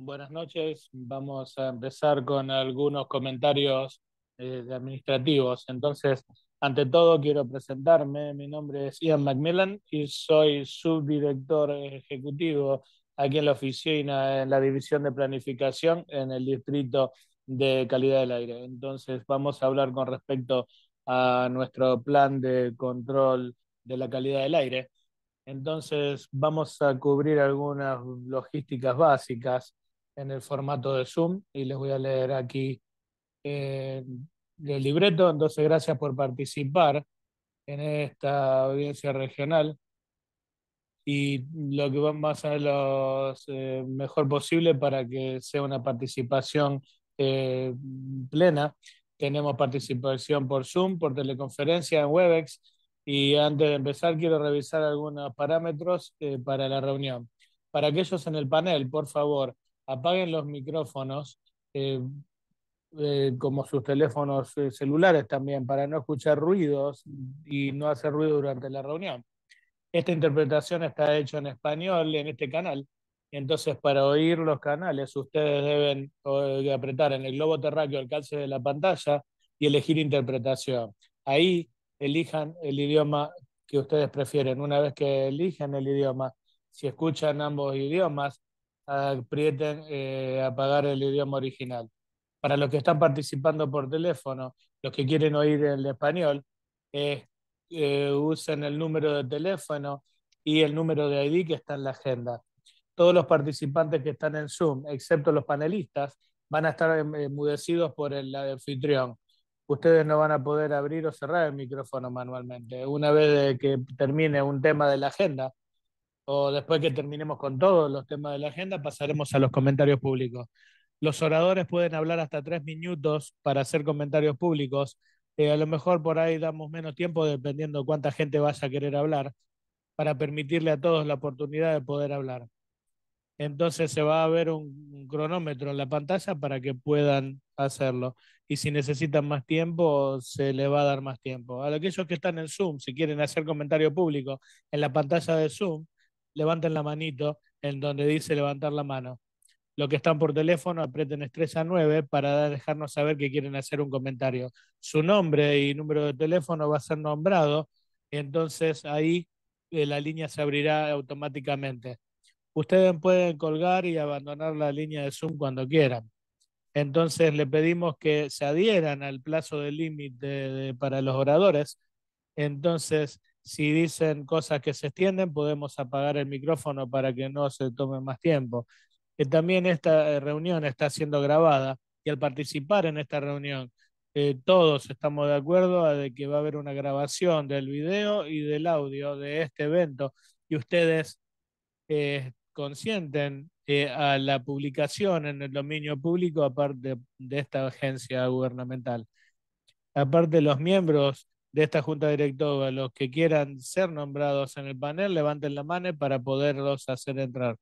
Buenas noches. Vamos a empezar con algunos comentarios eh, administrativos. Entonces, ante todo, quiero presentarme. Mi nombre es Ian Macmillan y soy subdirector ejecutivo aquí en la oficina, en la división de planificación en el distrito de calidad del aire. Entonces, vamos a hablar con respecto a nuestro plan de control de la calidad del aire. Entonces, vamos a cubrir algunas logísticas básicas en el formato de Zoom y les voy a leer aquí eh, el libreto. Entonces, gracias por participar en esta audiencia regional y lo que vamos a hacer lo eh, mejor posible para que sea una participación eh, plena. Tenemos participación por Zoom, por teleconferencia en Webex y antes de empezar quiero revisar algunos parámetros para la reunión. Para aquellos en el panel, por favor, apaguen los micrófonos, eh, eh, como sus teléfonos eh, celulares también, para no escuchar ruidos y no hacer ruido durante la reunión. Esta interpretación está hecha en español en este canal. Entonces, para oír los canales, ustedes deben apretar en el globo terráqueo el calce de la pantalla y elegir interpretación. Ahí elijan el idioma que ustedes prefieren. Una vez que elijan el idioma, si escuchan ambos idiomas, aprieten eh, el idioma original. Para los que están participando por teléfono, los que quieren oír el español, eh, usen el número de teléfono y el número de ID que está en la agenda. Todos los participantes que están en Zoom, excepto los panelistas, van a estar enmudecidos por el anfitrión. Ustedes no van a poder abrir o cerrar el micrófono manualmente. Una vez que termine un tema de la agenda, o después que terminemos con todos los temas de la agenda, pasaremos a los comentarios públicos. Los oradores pueden hablar hasta tres minutos para hacer comentarios públicos. Eh, a lo mejor por ahí damos menos tiempo dependiendo cuánta gente vaya a querer hablar, para permitirle a todos la oportunidad de poder hablar. Entonces se va a ver un, cronómetro en la pantalla para que puedan hacerlo. Y si necesitan más tiempo, se le va a dar más tiempo. A aquellos que están en Zoom, si quieren hacer comentario público en la pantalla de Zoom, levanten la manito en donde dice levantar la mano. Los que están por teléfono, aprieten estrella 9 para dejarnos saber que quieren hacer un comentario. Su nombre y número de teléfono va a ser nombrado, entonces ahí eh, la línea se abrirá automáticamente. Ustedes pueden colgar y abandonar la línea de Zoom cuando quieran. Entonces le pedimos que se adhieran al plazo de límite para los oradores. Entonces, si dicen cosas que se extienden, podemos apagar el micrófono para que no se tome más tiempo. Que también esta eh, reunión está siendo grabada y al participar en esta reunión, eh, todos estamos de acuerdo de que va a haber una grabación del video y del audio de este evento y ustedes eh, consienten eh, a la publicación en el dominio público aparte de esta agencia gubernamental. Aparte, los miembros de esta junta directiva, los que quieran ser nombrados en el panel, levanten la mano para poderlos hacer entrar.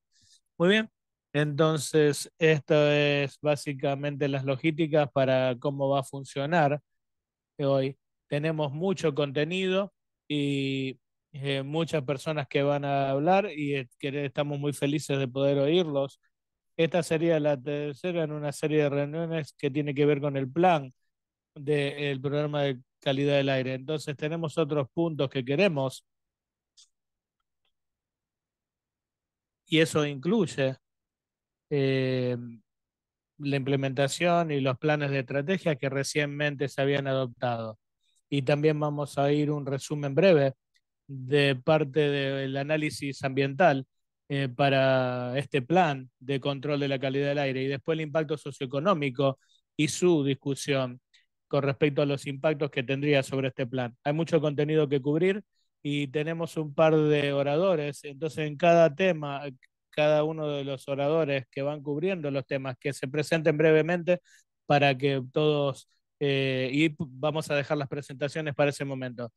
Muy bien. Entonces, esto es básicamente las logísticas para cómo va a funcionar hoy. Tenemos mucho contenido y eh, muchas personas que van a hablar y eh, que estamos muy felices de poder oírlos. Esta sería la tercera en una serie de reuniones que tiene que ver con el plan del programa de calidad del aire. Entonces tenemos otros puntos que queremos y eso incluye eh, la implementación y los planes de estrategia que recientemente se habían adoptado. Y también vamos a ir un resumen breve de parte del análisis ambiental eh, para este plan de control de la calidad del aire y después el impacto socioeconómico y su discusión con respecto a los impactos que tendría sobre este plan. Hay mucho contenido que cubrir y tenemos un par de oradores, entonces en cada tema, cada uno de los oradores que van cubriendo los temas, que se presenten brevemente para que todos, eh, y vamos a dejar las presentaciones para ese momento.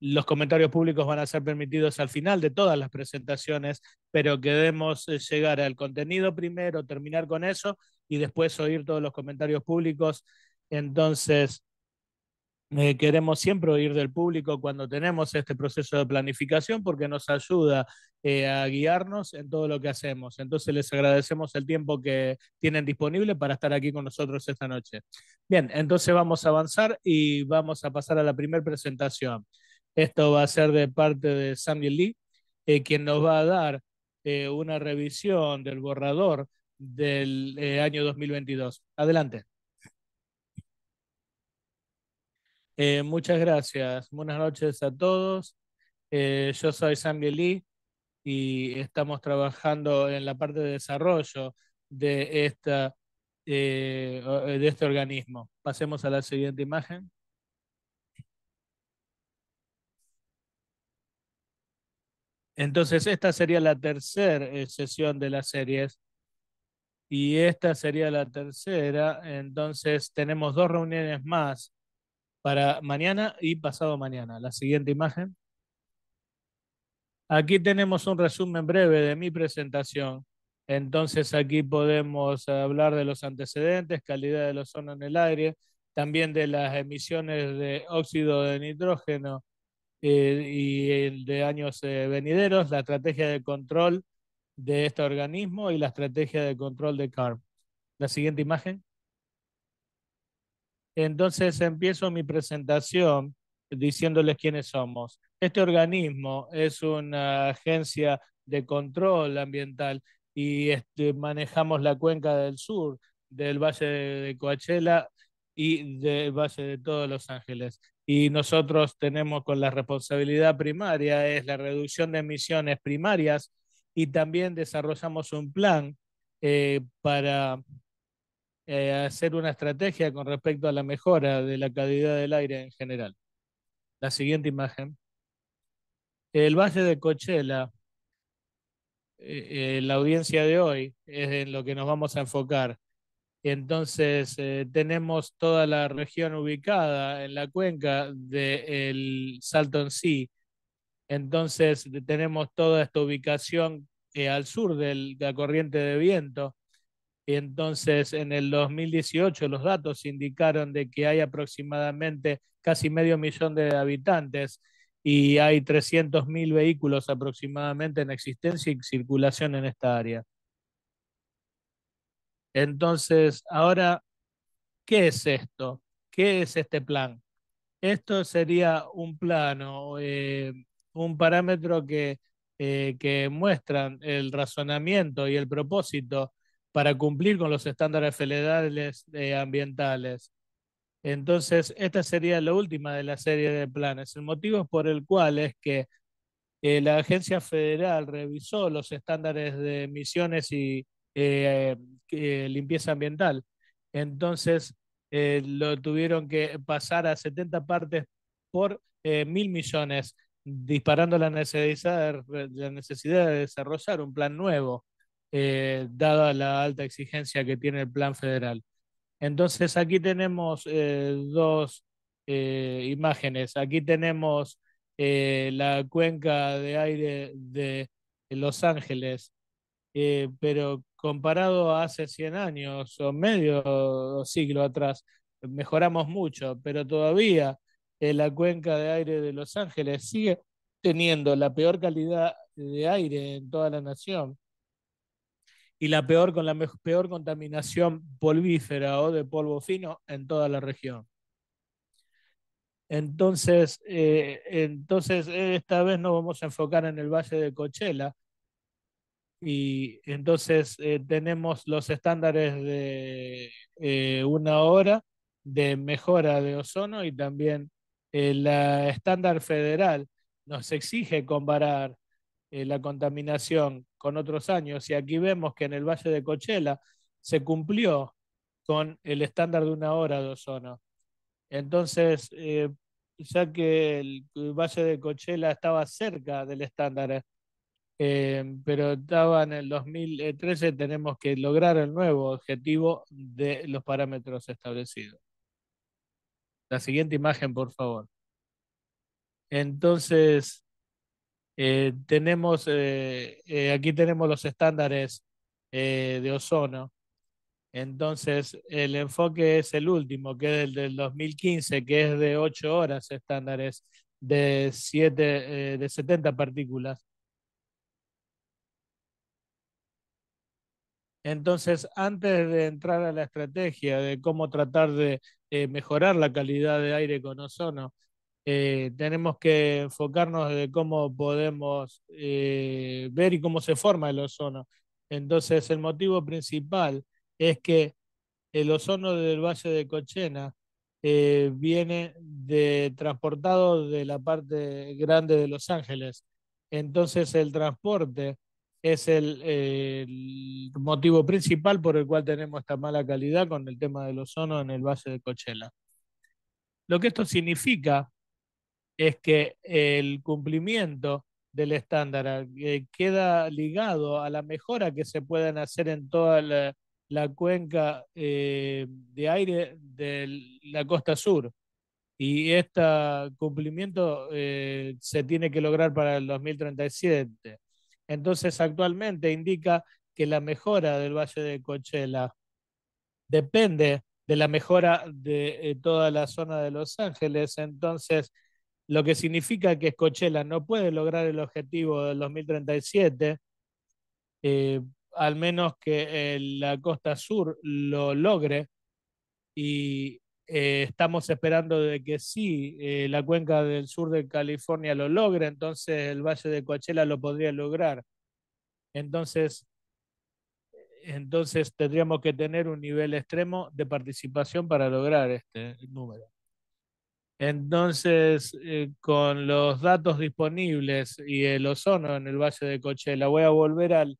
Los comentarios públicos van a ser permitidos al final de todas las presentaciones, pero queremos eh, llegar al contenido primero, terminar con eso y después oír todos los comentarios públicos. Entonces, eh, queremos siempre oír del público cuando tenemos este proceso de planificación porque nos ayuda eh, a guiarnos en todo lo que hacemos. Entonces les agradecemos el tiempo que tienen disponible para estar aquí con nosotros esta noche. Bien, entonces vamos a avanzar y vamos a pasar a la primera presentación. Esto va a ser de parte de Samuel Lee, eh, quien nos va a dar una revisión del borrador del año 2022. Adelante. Muchas gracias. Buenas noches a todos. yo soy Samuel Lee y estamos trabajando en la parte de desarrollo de, esta, de este organismo. Pasemos a la siguiente imagen. Entonces, esta sería la tercera eh, sesión de las series. Y esta sería la tercera. Entonces, tenemos dos reuniones más para mañana y pasado mañana. La siguiente imagen. Aquí tenemos un resumen breve de mi presentación. Entonces, aquí podemos hablar de los antecedentes, calidad del ozono en el aire, también de las emisiones de óxido de nitrógeno eh, y de años eh, venideros, la estrategia de control de este organismo y la estrategia de control de CARP. La siguiente imagen. Entonces empiezo mi presentación diciéndoles quiénes somos. Este organismo es una agencia de control ambiental y este, manejamos la cuenca del sur del Valle de Coachella y del Valle de todos Los Ángeles. Y nosotros tenemos con la responsabilidad primaria, es la reducción de emisiones primarias y también desarrollamos un plan eh, para eh, hacer una estrategia con respecto a la mejora de la calidad del aire en general. La siguiente imagen. El Valle de Coachella, eh, la audiencia de hoy es en lo que nos vamos a enfocar. Entonces, tenemos toda la región ubicada en la cuenca del Salton Sea, entonces tenemos toda esta ubicación eh, al sur de la corriente de viento. Entonces, en el 2018 los datos indicaron de que hay aproximadamente casi medio millón de habitantes y hay 300.000 vehículos aproximadamente en existencia y circulación en esta área. Entonces, ahora, ¿qué es esto? ¿Qué es este plan? Esto sería un plano eh, un parámetro que, eh, que muestran el razonamiento y el propósito para cumplir con los estándares federales eh, ambientales. Entonces, esta sería la última de la serie de planes. El motivo por el cual es que eh, la agencia federal revisó los estándares de emisiones y limpieza ambiental. Entonces, lo tuvieron que pasar a 70 partes por mil millones disparando la necesidad de desarrollar un plan nuevo, eh, dada la alta exigencia que tiene el plan federal. Entonces aquí tenemos eh, dos eh, imágenes. Aquí tenemos la cuenca de aire de Los Ángeles, pero comparado a hace 100 años o medio siglo atrás, mejoramos mucho, pero todavía la cuenca de aire de Los Ángeles sigue teniendo la peor calidad de aire en toda la nación y la peor con la peor contaminación polvífera o de polvo fino en toda la región. Entonces, eh, entonces esta vez nos vamos a enfocar en el Valle de Cochela y entonces eh, tenemos los estándares de eh, una hora de mejora de ozono y también el estándar federal nos exige comparar la contaminación con otros años y aquí vemos que en el Valle de Cochela se cumplió con el estándar de una hora de ozono. Entonces, eh, ya que el, Valle de Cochela estaba cerca del estándar, eh, pero estaba en el 2013, tenemos que lograr el nuevo objetivo de los parámetros establecidos. La siguiente imagen, por favor. Entonces, eh, tenemos, eh, eh, aquí tenemos los estándares de ozono. Entonces, el enfoque es el último, que es el del 2015, que es de 8 horas estándares de, 7, de 70 partículas. Entonces, antes de entrar a la estrategia de cómo tratar de mejorar la calidad de aire con ozono, eh, tenemos que enfocarnos de cómo podemos eh, ver y cómo se forma el ozono. Entonces, el motivo principal es que el ozono del Valle de Cochena eh, viene de, transportado de la parte grande de Los Ángeles. Entonces, el transporte es el, el, motivo principal por el cual tenemos esta mala calidad con el tema del ozono en el Valle de Cochela. Lo que esto significa es que el cumplimiento del estándar eh, queda ligado a la mejora que se pueden hacer en toda la, cuenca eh, de aire de la costa sur. Y este cumplimiento eh, se tiene que lograr para el 2037. Entonces, actualmente indica que la mejora del Valle de Coachella depende de la mejora de toda la zona de Los Ángeles. Entonces, lo que significa que Escochela no puede lograr el objetivo del 2037, eh, al menos que la costa sur lo logre y eh, estamos esperando de que sí, eh, la cuenca del sur de California lo logre, entonces el Valle de Coachella lo podría lograr. Entonces, entonces tendríamos que tener un nivel extremo de participación para lograr este número. Entonces, eh, con los datos disponibles y el ozono en el Valle de Coachella, voy a volver al,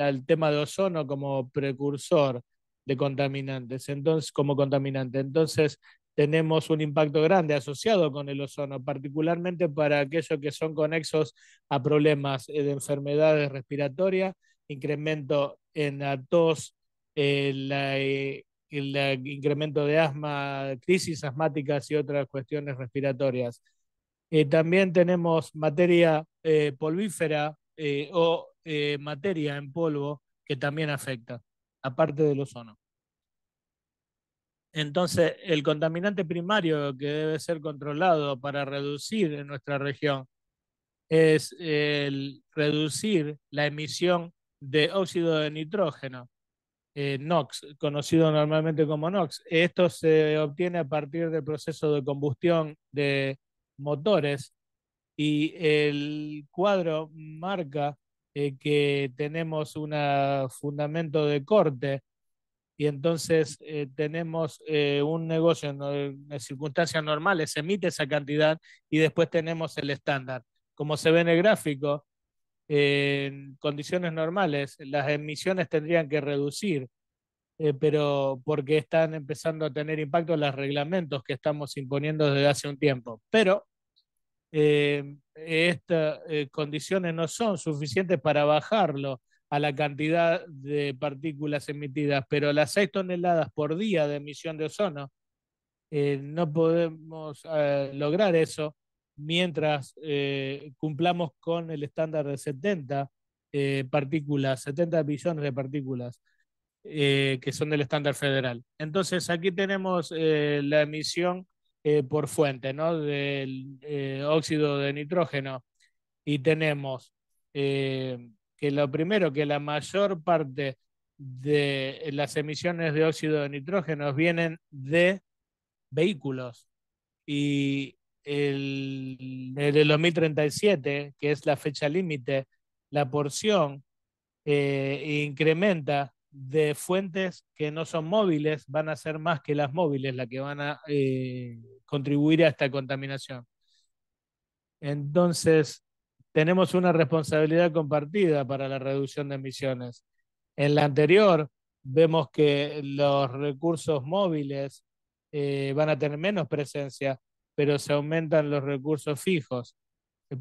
al tema de ozono como precursor de contaminantes, entonces, como contaminante. Entonces, tenemos un impacto grande asociado con el ozono, particularmente para aquellos que son conexos a problemas eh, de enfermedades respiratorias, incremento en la tos, eh, incremento de asma, crisis asmáticas y otras cuestiones respiratorias. Eh, también tenemos materia polvífera o materia en polvo que también afecta aparte del ozono. Entonces, el contaminante primario que debe ser controlado para reducir en nuestra región es el reducir la emisión de óxido de nitrógeno, eh, NOx, conocido normalmente como NOx. Esto se obtiene a partir del proceso de combustión de motores y el cuadro marca eh, que tenemos un fundamento de corte y entonces eh, tenemos un negocio en, circunstancias normales, se emite esa cantidad y después tenemos el estándar. Como se ve en el gráfico, en condiciones normales las emisiones tendrían que reducir, pero porque están empezando a tener impacto los reglamentos que estamos imponiendo desde hace un tiempo. Pero eh, estas eh, condiciones no son suficientes para bajarlo a la cantidad de partículas emitidas, pero las 6 toneladas por día de emisión de ozono, eh, no podemos lograr eso mientras cumplamos con el estándar de 70 partículas, 70 billones de partículas. que son del estándar federal. Entonces aquí tenemos la emisión eh, por fuente, ¿no? Del eh, óxido de nitrógeno. Y tenemos eh, que lo primero, que la mayor parte de las emisiones de óxido de nitrógeno vienen de vehículos. Y el, el 2037, que es la fecha límite, la porción incrementa de fuentes que no son móviles van a ser más que las móviles las que van a eh, contribuir a esta contaminación. Entonces, tenemos una responsabilidad compartida para la reducción de emisiones. En la anterior, vemos que los recursos móviles eh, van a tener menos presencia, pero se aumentan los recursos fijos.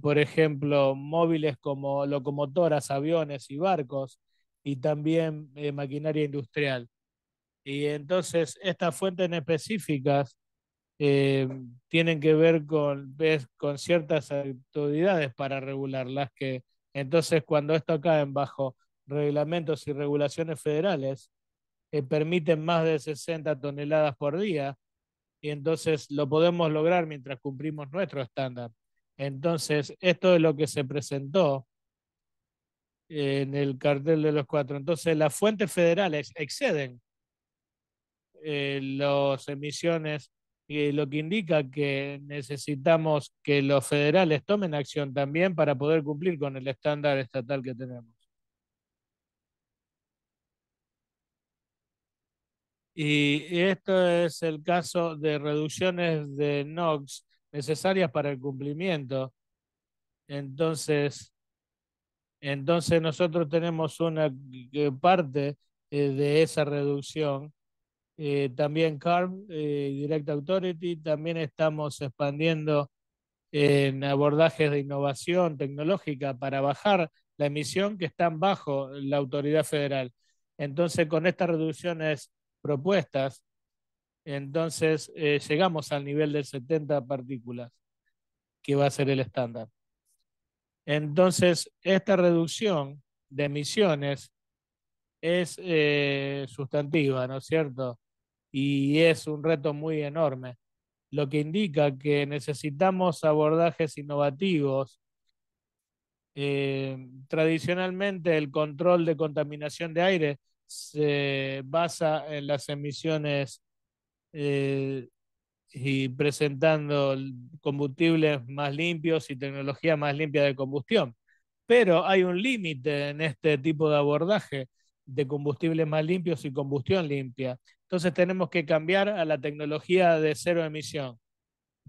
Por ejemplo, móviles como locomotoras, aviones y barcos y también eh, maquinaria industrial. Y entonces estas fuentes específicas eh, tienen que ver con, con ciertas autoridades para regularlas, que entonces cuando esto cae bajo reglamentos y regulaciones federales, eh, permiten más de 60 toneladas por día, y entonces lo podemos lograr mientras cumplimos nuestro estándar. Entonces, esto es lo que se presentó en el cartel de los cuatro. Entonces, las fuentes federales exceden eh, las emisiones, y lo que indica que necesitamos que los federales tomen acción también para poder cumplir con el estándar estatal que tenemos. Y esto es el caso de reducciones de NOx necesarias para el cumplimiento. Entonces, entonces nosotros tenemos una parte eh, de esa reducción. Eh, también CARM, eh, Direct Authority, también estamos expandiendo en abordajes de innovación tecnológica para bajar la emisión que están bajo la autoridad federal. Entonces, con estas reducciones propuestas, entonces llegamos al nivel de 70 partículas, que va a ser el estándar. Entonces, esta reducción de emisiones es eh, sustantiva, ¿no es cierto? Y es un reto muy enorme. lo que indica que necesitamos abordajes innovativos. Eh, tradicionalmente el control de contaminación de aire se basa en las emisiones eh, y presentando combustibles más limpios y tecnología más limpia de combustión. Pero hay un límite en este tipo de abordaje de combustibles más limpios y combustión limpia. Entonces tenemos que cambiar a la tecnología de cero emisión,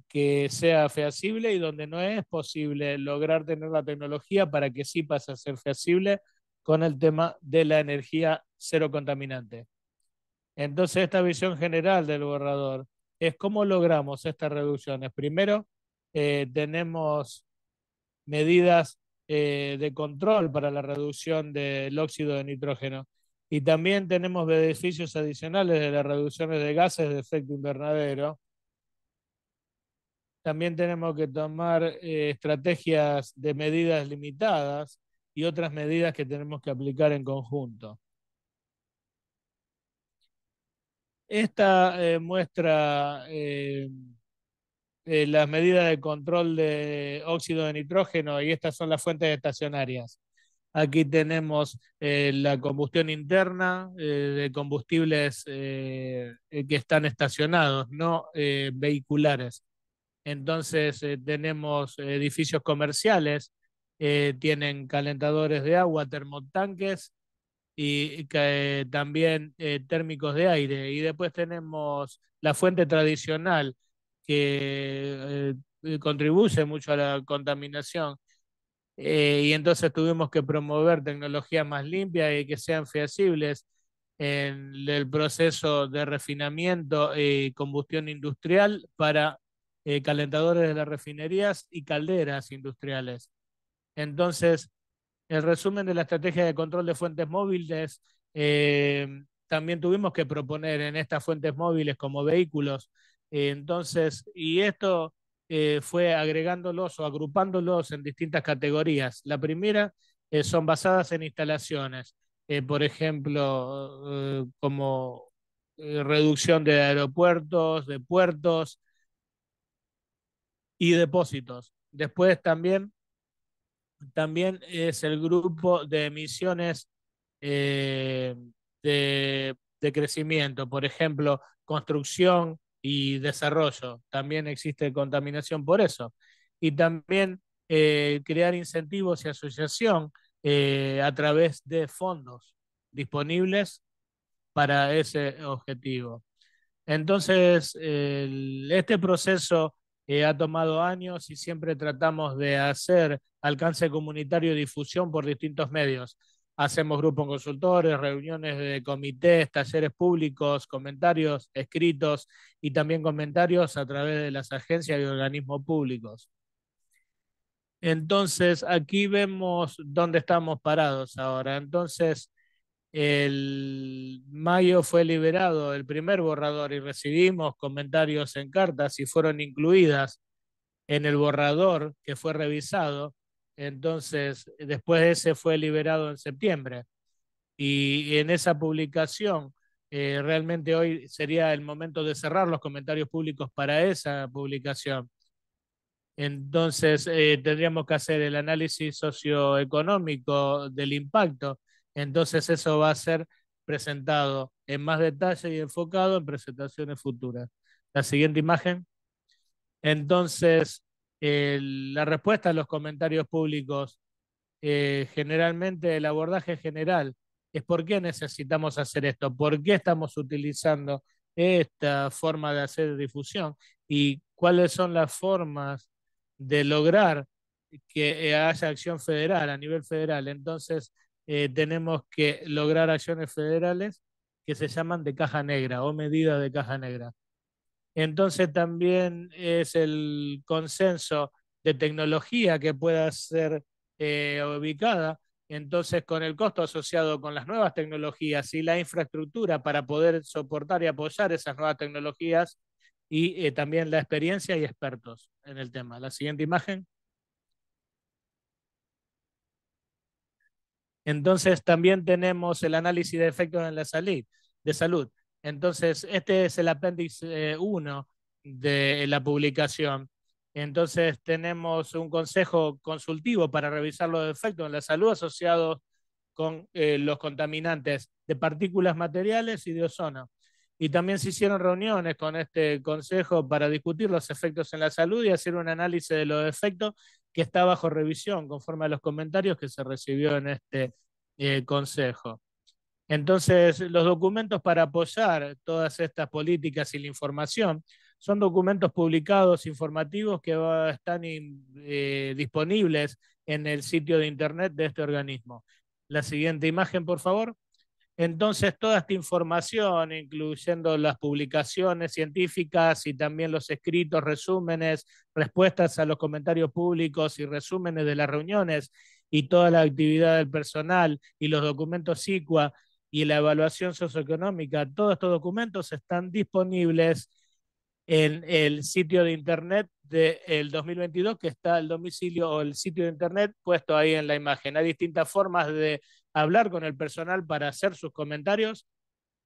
que sea feasible y donde no es posible lograr tener la tecnología para que sí pase a ser feasible con el tema de la energía cero contaminante. Entonces esta visión general del borrador es cómo logramos estas reducciones. Primero, eh, tenemos medidas eh, de control para la reducción del óxido de nitrógeno. Y también tenemos beneficios adicionales de las reducciones de gases de efecto invernadero. También tenemos que tomar eh, estrategias de medidas limitadas y otras medidas que tenemos que aplicar en conjunto. Esta eh, muestra eh, las medidas de control de óxido de nitrógeno y estas son las fuentes estacionarias. Aquí tenemos eh, la combustión interna eh, de combustibles que están estacionados, no vehiculares. Entonces tenemos edificios comerciales, tienen calentadores de agua, termotanques y también térmicos de aire. Y después tenemos la fuente tradicional, que eh, contribuye mucho a la contaminación. Eh, y entonces tuvimos que promover tecnologías más limpias y que sean feasibles en el proceso de refinamiento y combustión industrial para eh, calentadores de las refinerías y calderas industriales. Entonces, el resumen de la estrategia de control de fuentes móviles, también tuvimos que proponer en estas fuentes móviles como vehículos entonces, y esto eh, fue agregándolos o agrupándolos en distintas categorías. La primera eh, son basadas en instalaciones, eh, por ejemplo, como reducción de aeropuertos, de puertos y depósitos. Después también, también es el grupo de emisiones de, de crecimiento, por ejemplo, construcción, y desarrollo. También existe contaminación por eso. Y también eh, crear incentivos y asociación eh, a través de fondos disponibles para ese objetivo. Entonces, este proceso ha tomado años y siempre tratamos de hacer alcance comunitario y difusión por distintos medios. Hacemos grupos consultores, reuniones de comités, talleres públicos, comentarios escritos y también comentarios a través de las agencias y organismos públicos. Entonces, aquí vemos dónde estamos parados ahora. Entonces, el mayo fue liberado el primer borrador y recibimos comentarios en cartas y fueron incluidas en el borrador que fue revisado entonces, después de ese fue liberado en septiembre. Y en esa publicación, eh, realmente hoy sería el momento de cerrar los comentarios públicos para esa publicación. Entonces, eh, tendríamos que hacer el análisis socioeconómico del impacto. Entonces, eso va a ser presentado en más detalle y enfocado en presentaciones futuras. La siguiente imagen. Entonces, la respuesta a los comentarios públicos, eh, generalmente el abordaje general es por qué necesitamos hacer esto, por qué estamos utilizando esta forma de hacer difusión y cuáles son las formas de lograr que haya acción federal a nivel federal. Entonces, eh, tenemos que lograr acciones federales que se llaman de caja negra o medidas de caja negra. Entonces también es el consenso de tecnología que pueda ser eh, ubicada. Entonces, con el costo asociado con las nuevas tecnologías y la infraestructura para poder soportar y apoyar esas nuevas tecnologías y eh, también la experiencia y expertos en el tema. La siguiente imagen. Entonces, también tenemos el análisis de efectos en la salud. De salud. Entonces, este es el apéndice 1 de la publicación. Entonces tenemos un consejo consultivo para revisar los efectos en la salud asociados con eh, los contaminantes de partículas materiales y de ozono. Y también se hicieron reuniones con este consejo para discutir los efectos en la salud y hacer un análisis de los efectos que está bajo revisión conforme a los comentarios que se recibió en este eh, consejo. Entonces, los documentos para apoyar todas estas políticas y la información son documentos publicados informativos que están eh, disponibles en el sitio de internet de este organismo. La siguiente imagen, por favor. Entonces, toda esta información, incluyendo las publicaciones científicas y también los escritos, resúmenes, respuestas a los comentarios públicos y resúmenes de las reuniones y toda la actividad del personal y los documentos SICUA y la evaluación socioeconómica, todos estos documentos están disponibles en el sitio de internet del 2022, que está el domicilio o el sitio de internet puesto ahí en la imagen. Hay distintas formas de hablar con el personal para hacer sus comentarios.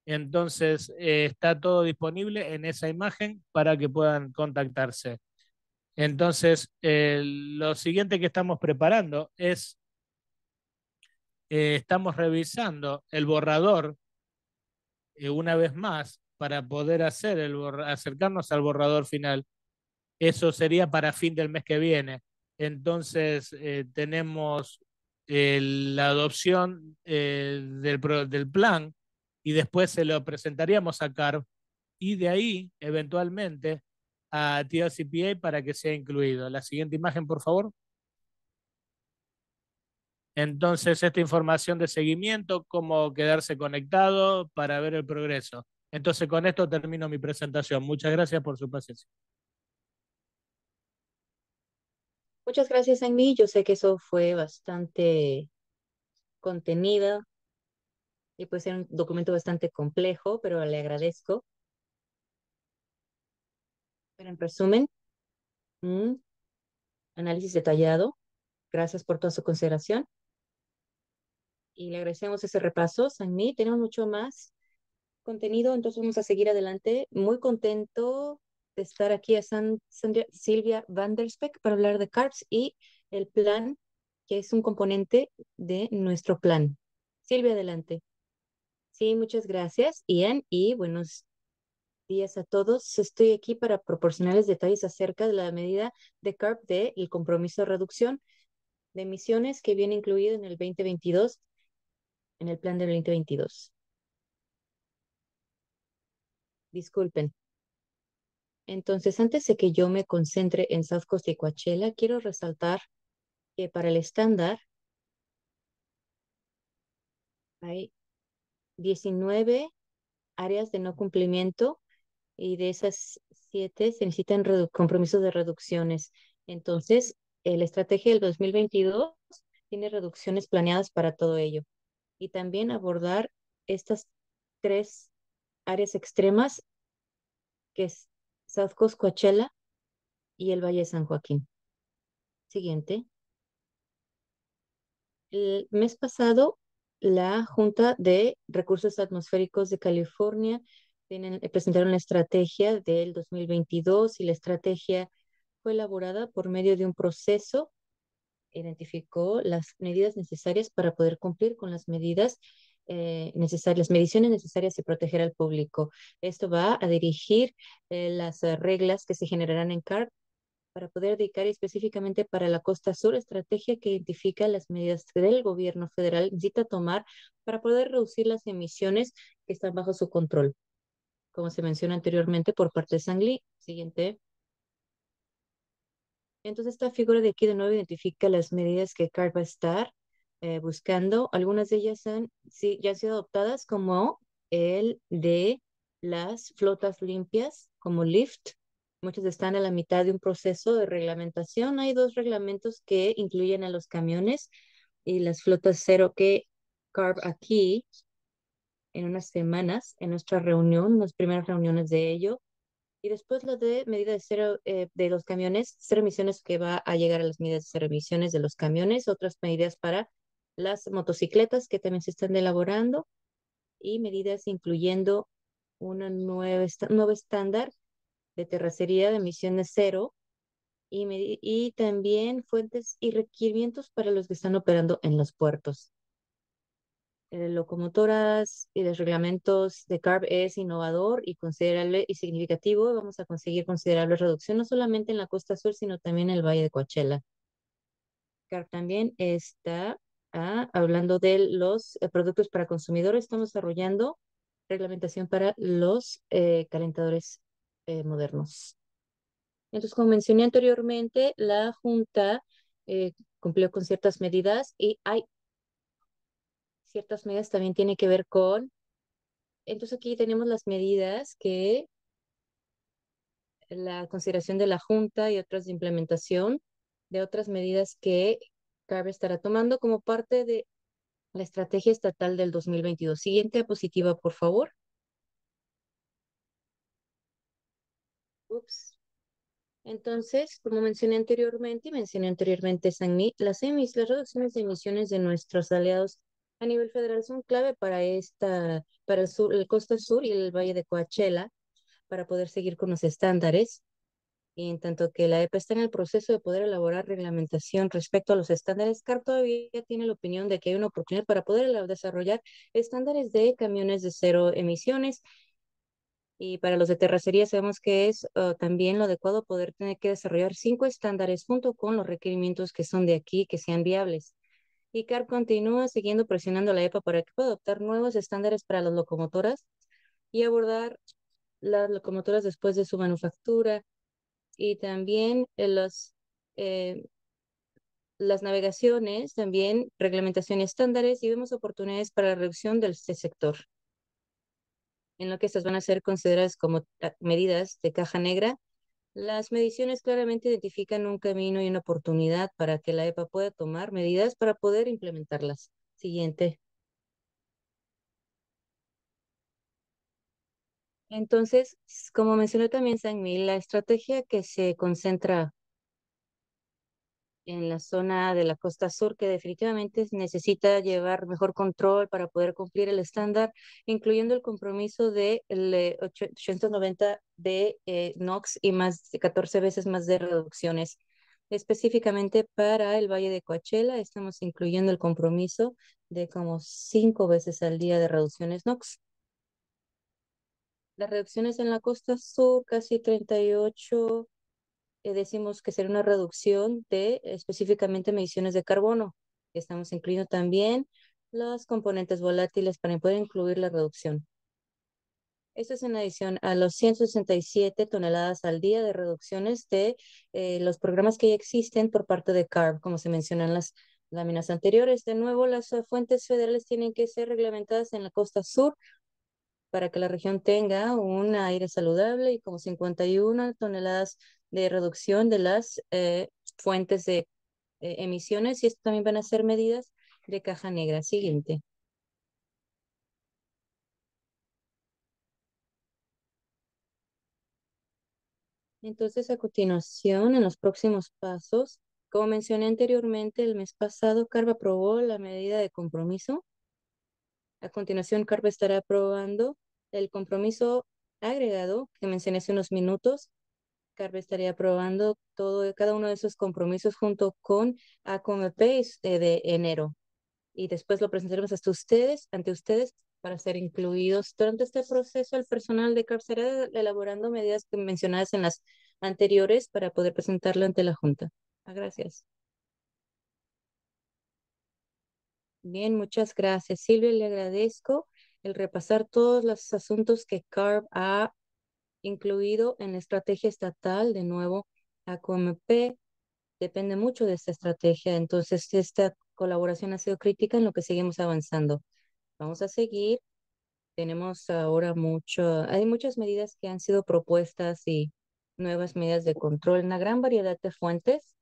Entonces, eh, está todo disponible en esa imagen para que puedan contactarse. Entonces, eh, lo siguiente que estamos preparando es eh, estamos revisando el borrador una vez más para poder hacer el acercarnos al borrador final. Eso sería para fin del mes que viene. Entonces, eh, tenemos la adopción del, del, plan y después se lo presentaríamos a CARB y de ahí, eventualmente, a TLCPA para que sea incluido. La siguiente imagen, por favor. Entonces, esta información de seguimiento, cómo quedarse conectado para ver el progreso. Entonces, con esto termino mi presentación. Muchas gracias por su paciencia. Muchas gracias, Amy. Yo sé que eso fue bastante contenido y puede ser un documento bastante complejo, pero le agradezco. Pero en resumen, análisis detallado. Gracias por toda su consideración y le agradecemos ese repaso. Sanmi, tenemos mucho más contenido, entonces vamos a seguir adelante. Muy contento de estar aquí a San, Silvia Van der Speck para hablar de CARPS y el plan, que es un componente de nuestro plan. Silvia, adelante. Sí, muchas gracias, Ian, y buenos días a todos. Estoy aquí para proporcionarles detalles acerca de la medida de CARP de el compromiso de reducción de emisiones que viene incluido en el 2022 en el plan del 2022. Disculpen. Entonces, antes de que yo me concentre en South Coast y Coachella, quiero resaltar que para el estándar hay 19 áreas de no cumplimiento y de esas siete se necesitan compromisos de reducciones. Entonces, la estrategia del 2022 tiene reducciones planeadas para todo ello y también abordar estas tres áreas extremas que es South Coast Coachella y el Valle de San Joaquín. Siguiente. El mes pasado, la Junta de Recursos Atmosféricos de California tienen, presentaron la estrategia del 2022 y la estrategia fue elaborada por medio de un proceso identificó las medidas necesarias para poder cumplir con las medidas eh, necesarias, mediciones necesarias y proteger al público. Esto va a dirigir eh, las eh, reglas que se generarán en CARP para poder dedicar específicamente para la costa sur estrategia que identifica las medidas que el gobierno federal necesita tomar para poder reducir las emisiones que están bajo su control, como se menciona anteriormente por parte de Sangli. Siguiente. Entonces, esta figura de aquí de nuevo identifica las medidas que CARP va a estar eh, buscando. Algunas de ellas han, sí, ya han sido adoptadas, como el de las flotas limpias, como LIFT. Muchas están a la mitad de un proceso de reglamentación. Hay dos reglamentos que incluyen a los camiones y las flotas cero que CARP aquí en unas semanas, en nuestra reunión, las primeras reuniones de ello, y después lo de medida de cero eh, de los camiones, cero emisiones que va a llegar a las medidas de cero emisiones de los camiones, otras medidas para las motocicletas que también se están elaborando y medidas incluyendo un nuevo estándar de terracería de emisiones cero y, y también fuentes y requerimientos para los que están operando en los puertos. Eh, locomotoras y los reglamentos de CARB es innovador y considerable y significativo. Vamos a conseguir considerable reducción no solamente en la costa sur, sino también en el Valle de Coachella. CARB también está hablando de los eh, productos para consumidores. Estamos desarrollando reglamentación para los eh, calentadores modernos. Entonces, como mencioné anteriormente, la Junta cumplió con ciertas medidas y hay ciertas medidas también tiene que ver con, entonces aquí tenemos las medidas que la consideración de la Junta y otras de implementación de otras medidas que CARB estará tomando como parte de la estrategia estatal del 2022. Siguiente diapositiva, por favor. Ups. Entonces, como mencioné anteriormente, y mencioné anteriormente las, emis, las reducciones de emisiones de nuestros aliados a nivel federal son clave para esta, para el sur, el costa sur y el valle de Coachella, para poder seguir con los estándares. Y en tanto que la EPA está en el proceso de poder elaborar reglamentación respecto a los estándares, CAR todavía tiene la opinión de que hay una oportunidad para poder desarrollar estándares de camiones de cero emisiones. Y para los de terracería sabemos que es uh, también lo adecuado poder tener que desarrollar cinco estándares junto con los requerimientos que son de aquí, que sean viables. ICAR continúa siguiendo presionando a la EPA para que pueda adoptar nuevos estándares para las locomotoras y abordar las locomotoras después de su manufactura y también los, eh, las navegaciones, también reglamentación y estándares y vemos oportunidades para la reducción del este sector, en lo que estas van a ser consideradas como ah, medidas de caja negra las mediciones claramente identifican un camino y una oportunidad para que la EPA pueda tomar medidas para poder implementarlas. Siguiente. Entonces, como mencionó también Sanmi, la estrategia que se concentra en la zona de la costa sur que definitivamente necesita llevar mejor control para poder cumplir el estándar, incluyendo el compromiso de 890 eh, de eh, NOx y más de 14 veces más de reducciones. Específicamente para el Valle de Coachella estamos incluyendo el compromiso de como cinco veces al día de reducciones NOx. Las reducciones en la costa sur, casi 38 eh, decimos que será una reducción de específicamente mediciones de carbono. Estamos incluyendo también los componentes volátiles para poder incluir la reducción. Esto es en adición a los 167 toneladas al día de reducciones de eh, los programas que ya existen por parte de CARB, como se mencionan en las láminas anteriores. De nuevo, las fuentes federales tienen que ser reglamentadas en la costa sur para que la región tenga un aire saludable y como 51 toneladas de reducción de las eh, fuentes de eh, emisiones y esto también van a ser medidas de caja negra. Siguiente. Entonces, a continuación, en los próximos pasos, como mencioné anteriormente, el mes pasado, CARB aprobó la medida de compromiso. A continuación, CARB estará aprobando el compromiso agregado que mencioné hace unos minutos Carve estaría aprobando todo, cada uno de esos compromisos junto con ACOMP eh, de enero. Y después lo presentaremos hasta ustedes, ante ustedes, para ser incluidos. Durante este proceso, el personal de CARB estará elaborando medidas mencionadas en las anteriores para poder presentarlo ante la Junta. Ah, gracias. Bien, muchas gracias. Silvia, le agradezco el repasar todos los asuntos que CARB ha incluido en la estrategia estatal, de nuevo, ACOMP depende mucho de esta estrategia, entonces esta colaboración ha sido crítica en lo que seguimos avanzando. Vamos a seguir. Tenemos ahora mucho, hay muchas medidas que han sido propuestas y nuevas medidas de control, una gran variedad de fuentes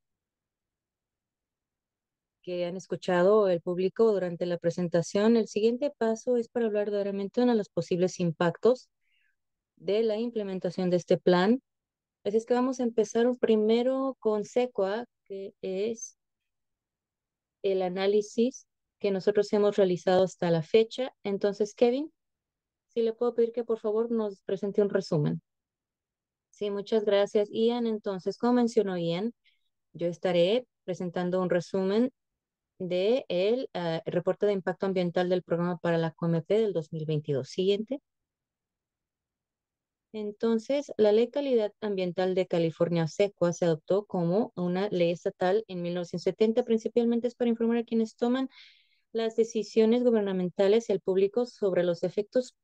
que han escuchado el público durante la presentación. El siguiente paso es para hablar verdaderamente de los posibles impactos de la implementación de este plan. Así es que vamos a empezar primero con SECUA, que es el análisis que nosotros hemos realizado hasta la fecha. Entonces, Kevin, si le puedo pedir que por favor nos presente un resumen. Sí, muchas gracias, Ian. Entonces, como mencionó Ian, yo estaré presentando un resumen de el ah, reporte de impacto ambiental del programa para la COMP del 2022. Siguiente. Entonces, la Ley Calidad Ambiental de California SECUA se adoptó como una ley estatal en 1970, principalmente es para informar a quienes toman las decisiones gubernamentales y al público sobre los efectos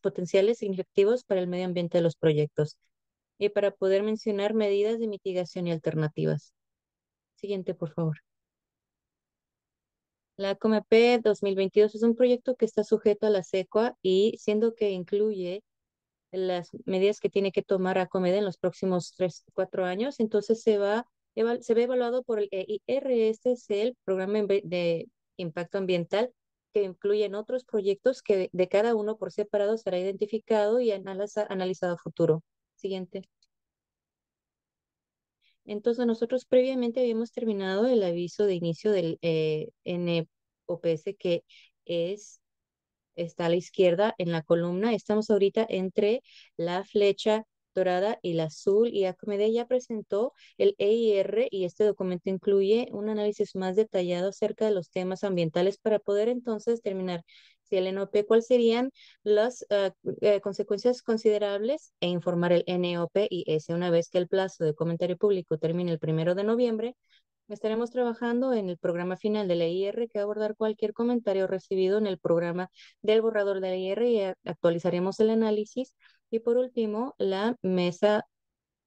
potenciales significativos para el medio ambiente de los proyectos y para poder mencionar medidas de mitigación y alternativas. Siguiente, por favor. La COMEP 2022 es un proyecto que está sujeto a la SECUA y siendo que incluye las medidas que tiene que tomar ACOMED en los próximos tres, cuatro años, entonces se va se ve evaluado por el EIR, este es el programa de impacto ambiental que incluyen otros proyectos que de cada uno por separado será identificado y analizado a futuro. Siguiente. Entonces, nosotros previamente habíamos terminado el aviso de inicio del eh, NOPS, que es, está a la izquierda en la columna. Estamos ahorita entre la flecha dorada y la azul y Acomede ya presentó el EIR y este documento incluye un análisis más detallado acerca de los temas ambientales para poder entonces determinar si el NOP, cuáles serían las ah, eh, consecuencias considerables e informar el NOP y ese una vez que el plazo de comentario público termine el primero de noviembre, Estaremos trabajando en el programa final de la IR que abordar cualquier comentario recibido en el programa del borrador de la IR y actualizaremos el análisis. Y por último, la mesa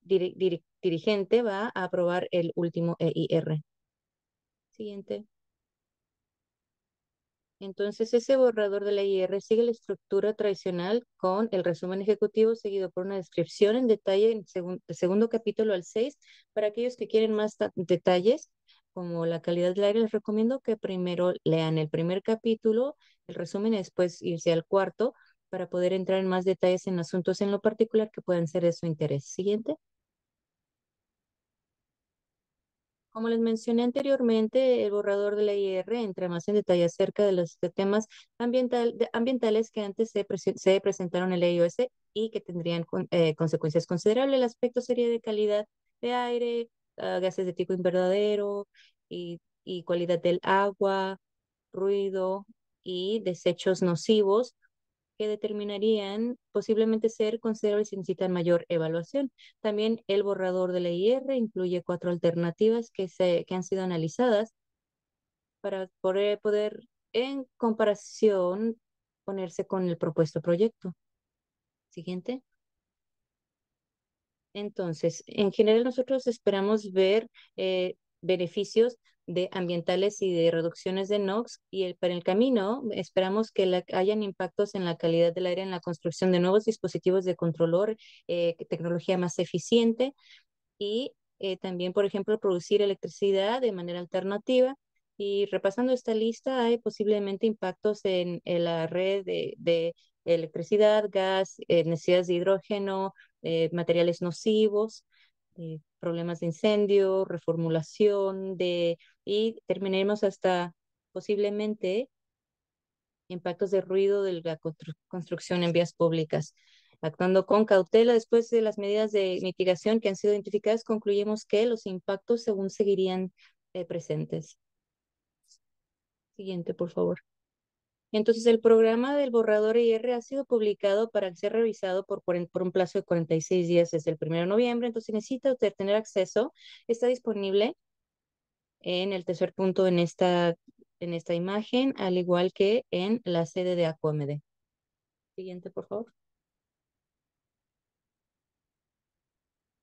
dirigente va a aprobar el último EIR. Siguiente. Entonces, ese borrador de la IR sigue la estructura tradicional con el resumen ejecutivo seguido por una descripción en detalle en el segundo capítulo al 6. Para aquellos que quieren más detalles, como la calidad del aire, les recomiendo que primero lean el primer capítulo, el resumen, y después irse al cuarto para poder entrar en más detalles en asuntos en lo particular que puedan ser de su interés. Siguiente. Como les mencioné anteriormente, el borrador de la IR entra más en detalle acerca de los temas ambientales que antes se, presentaron en la IOS y que tendrían eh, consecuencias considerables. El aspecto sería de calidad de aire, ah, gases de tipo invernadero y, y cualidad del agua, ruido y desechos nocivos que determinarían posiblemente ser considerables y necesitan mayor evaluación. También el borrador de la IR incluye cuatro alternativas que, se, que han sido analizadas para poder, poder en comparación ponerse con el propuesto proyecto. Siguiente. Entonces, en general nosotros esperamos ver eh, beneficios de ambientales y de reducciones de NOx y para el camino esperamos que hayan impactos en la calidad del aire en la construcción de nuevos dispositivos de control, eh, tecnología más eficiente y eh, también, por ejemplo, producir electricidad de manera alternativa. Y repasando esta lista, hay posiblemente impactos en, la red de, electricidad, gas, eh, necesidades de hidrógeno, materiales nocivos, problemas de incendio, reformulación de, y terminemos hasta posiblemente impactos de ruido de la construcción en vías públicas. Actuando con cautela después de las medidas de mitigación que han sido identificadas, concluimos que los impactos según seguirían eh, presentes. Siguiente, por favor. Entonces, el programa del borrador IR ha sido publicado para ser revisado por, un plazo de 46 días desde el 1 de noviembre. Entonces, necesita usted tener acceso. Está disponible en el tercer punto en esta, en esta imagen, al igual que en la sede de ACOMED. Siguiente, por favor.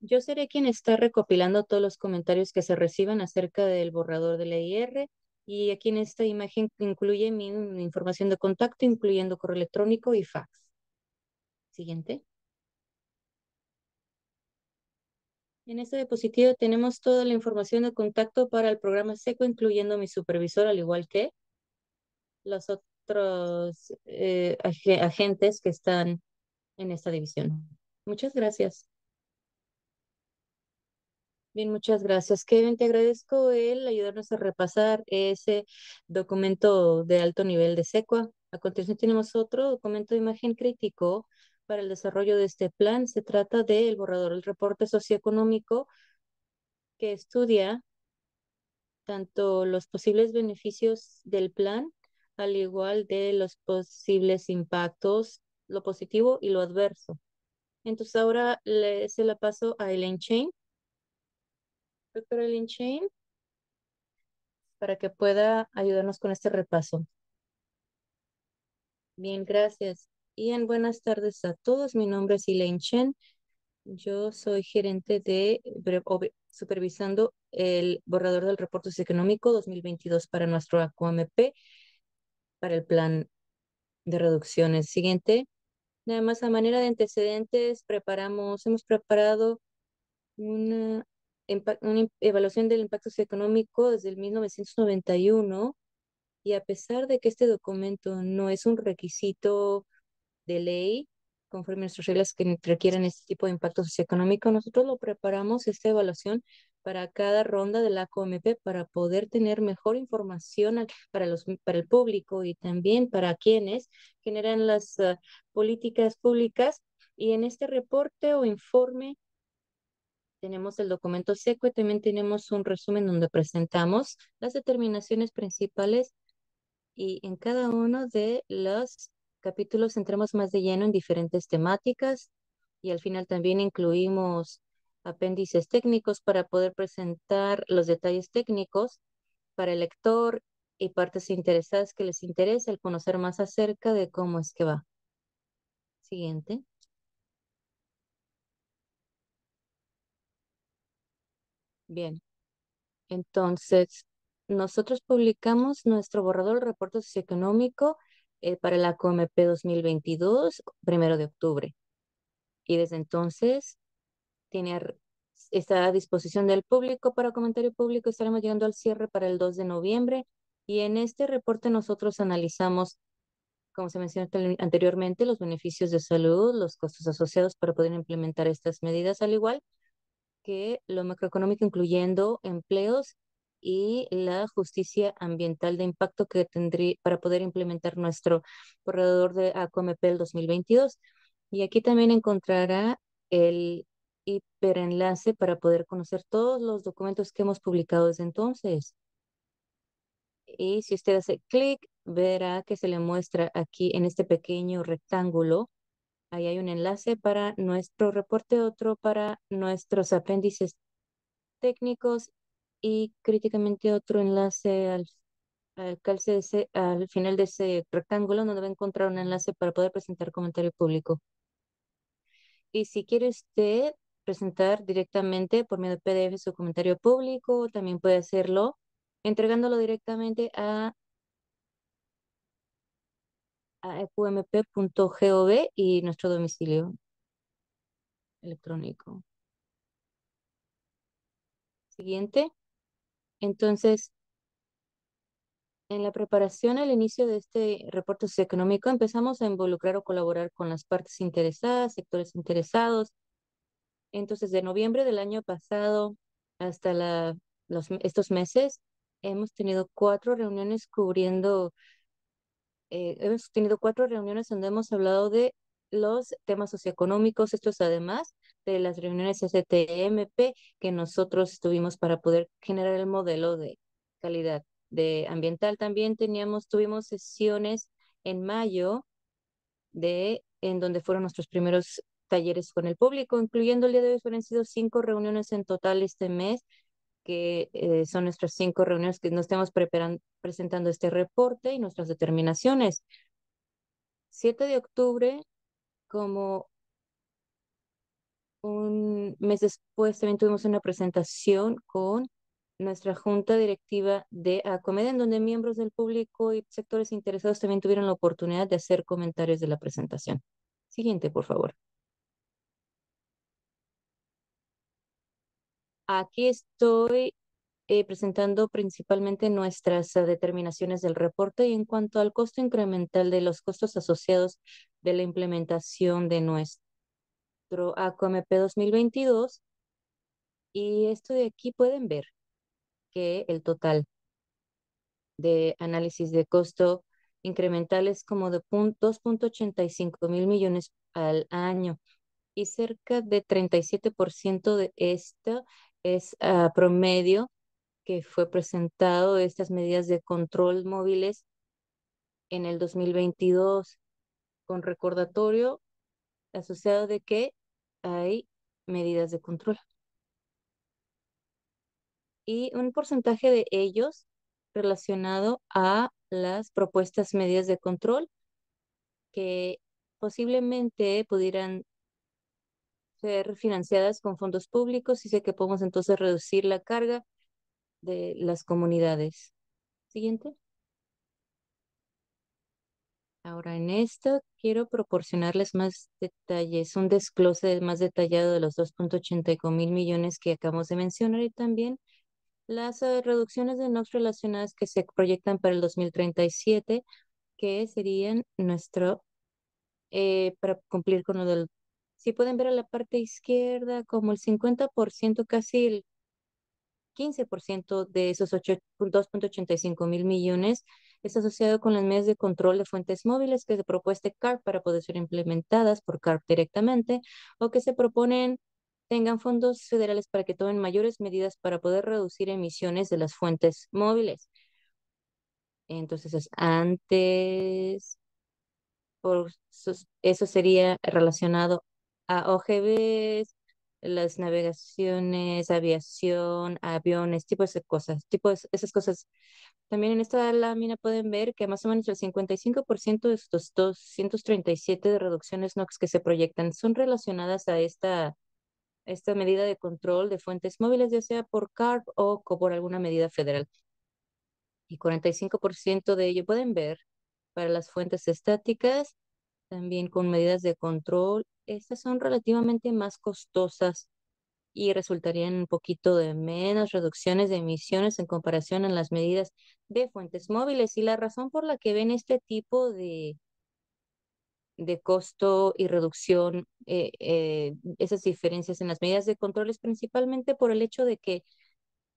Yo seré quien está recopilando todos los comentarios que se reciban acerca del borrador de la IR y aquí en esta imagen incluye mi, información de contacto, incluyendo correo electrónico y fax. Siguiente. En esta diapositiva tenemos toda la información de contacto para el programa SECO, incluyendo mi supervisor, al igual que los otros eh, agentes que están en esta división. Muchas gracias. Bien, muchas gracias, Kevin. Te agradezco el ayudarnos a repasar ese documento de alto nivel de SECUA. A continuación tenemos otro documento de imagen crítico para el desarrollo de este plan. Se trata del borrador del reporte socioeconómico que estudia tanto los posibles beneficios del plan, al igual de los posibles impactos, lo positivo y lo adverso. Entonces ahora le, se la paso a Elaine Chain. Doctora Elaine Chain, para que pueda ayudarnos con este repaso. Bien, gracias. En buenas tardes a todos. Mi nombre es Elaine Chen. Yo soy gerente de supervisando el borrador del reporte económico 2022 para nuestro ACOMP, para el plan de reducciones. Siguiente. Nada más a manera de antecedentes, preparamos, hemos preparado una, una evaluación del impacto socioeconómico desde el 1991 y a pesar de que este documento no es un requisito de ley, conforme a nuestras reglas que requieren este tipo de impacto socioeconómico, nosotros lo preparamos, esta evaluación, para cada ronda de la COMP para poder tener mejor información para, los, para el público y también para quienes generan las ah, políticas públicas. Y en este reporte o informe tenemos el documento seco y también tenemos un resumen donde presentamos las determinaciones principales y en cada uno de los capítulos entramos más de lleno en diferentes temáticas y al final también incluimos apéndices técnicos para poder presentar los detalles técnicos para el lector y partes interesadas que les interese el conocer más acerca de cómo es que va. Siguiente. Bien. Entonces, nosotros publicamos nuestro borrador del reporte socioeconómico eh, para la COMP 2022, primero de octubre. Y desde entonces tiene, está a disposición del público para comentario público. Estaremos llegando al cierre para el 2 de noviembre. Y en este reporte nosotros analizamos, como se mencionó anteriormente, los beneficios de salud, los costos asociados para poder implementar estas medidas, al igual que lo macroeconómico, incluyendo empleos y la justicia ambiental de impacto que tendría para poder implementar nuestro corredor de ACOMP el 2022. Y aquí también encontrará el hiperenlace para poder conocer todos los documentos que hemos publicado desde entonces. Y si usted hace clic, verá que se le muestra aquí en este pequeño rectángulo. Ahí hay un enlace para nuestro reporte, otro para nuestros apéndices técnicos y críticamente otro enlace al, al, al final de ese rectángulo donde va a encontrar un enlace para poder presentar comentario público. Y si quiere usted presentar directamente por medio de PDF su comentario público, también puede hacerlo entregándolo directamente a a eqmp.gov y nuestro domicilio electrónico. Siguiente. Entonces, en la preparación al inicio de este reporte socioeconómico empezamos a involucrar o colaborar con las partes interesadas, sectores interesados. Entonces, de noviembre del año pasado hasta la, los, estos meses, hemos tenido cuatro reuniones cubriendo, eh, hemos tenido cuatro reuniones donde hemos hablado de los temas socioeconómicos, estos además de las reuniones STMP que nosotros tuvimos para poder generar el modelo de calidad de ambiental. También teníamos, tuvimos sesiones en mayo de en donde fueron nuestros primeros talleres con el público, incluyendo el día de hoy, fueron sido cinco reuniones en total este mes, que eh, son nuestras cinco reuniones que nos estamos presentando este reporte y nuestras determinaciones. 7 de octubre, como un mes después también tuvimos una presentación con nuestra junta directiva de ACOMED, en donde miembros del público y sectores interesados también tuvieron la oportunidad de hacer comentarios de la presentación. Siguiente, por favor. Aquí estoy eh, presentando principalmente nuestras uh, determinaciones del reporte y en cuanto al costo incremental de los costos asociados de la implementación de nuestro ACOMP 2022. Y esto de aquí pueden ver que el total de análisis de costo incremental es como de 2.85 mil millones al año y cerca de 37% de esto es a promedio que fue presentado estas medidas de control móviles en el 2022 con recordatorio asociado de que hay medidas de control. Y un porcentaje de ellos relacionado a las propuestas medidas de control que posiblemente pudieran ser financiadas con fondos públicos y sé que podemos entonces reducir la carga de las comunidades. Siguiente. Ahora en esto quiero proporcionarles más detalles, un desglose más detallado de los 2.85 mil millones que acabamos de mencionar y también las eh, reducciones de NOx relacionadas que se proyectan para el 2037, que serían nuestro, eh, para cumplir con lo del, si pueden ver a la parte izquierda, como el 50%, casi el 15% de esos 2.85 mil millones es asociado con las medidas de control de fuentes móviles que se propueste CARP para poder ser implementadas por CARP directamente o que se proponen tengan fondos federales para que tomen mayores medidas para poder reducir emisiones de las fuentes móviles. Entonces, antes, por, eso sería relacionado a OGBs, las navegaciones, aviación, aviones, tipos de cosas, tipos esas cosas. También en esta lámina pueden ver que más o menos el 55% de estos 237 de reducciones NOx que se proyectan son relacionadas a esta, esta medida de control de fuentes móviles, ya sea por CARP o por alguna medida federal. Y 45% de ello pueden ver para las fuentes estáticas, también con medidas de control estas son relativamente más costosas y resultarían un poquito de menos reducciones de emisiones en comparación a las medidas de fuentes móviles. Y la razón por la que ven este tipo de, de costo y reducción, eh, eh, esas diferencias en las medidas de control es principalmente por el hecho de que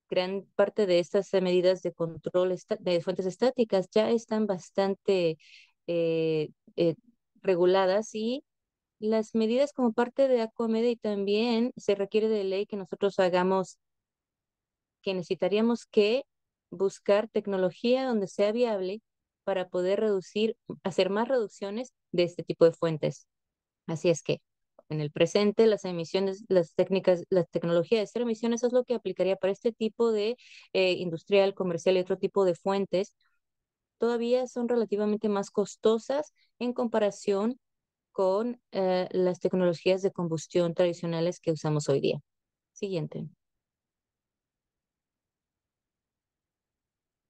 gran parte de estas medidas de control de fuentes estáticas ya están bastante eh, reguladas y las medidas como parte de ACOMEDA y también se requiere de ley que nosotros hagamos, que necesitaríamos que buscar tecnología donde sea viable para poder reducir, hacer más reducciones de este tipo de fuentes. Así es que en el presente las emisiones, las técnicas, la tecnología de cero emisiones es lo que aplicaría para este tipo de eh, industrial, comercial y otro tipo de fuentes. Todavía son relativamente más costosas en comparación con eh, las tecnologías de combustión tradicionales que usamos hoy día. Siguiente.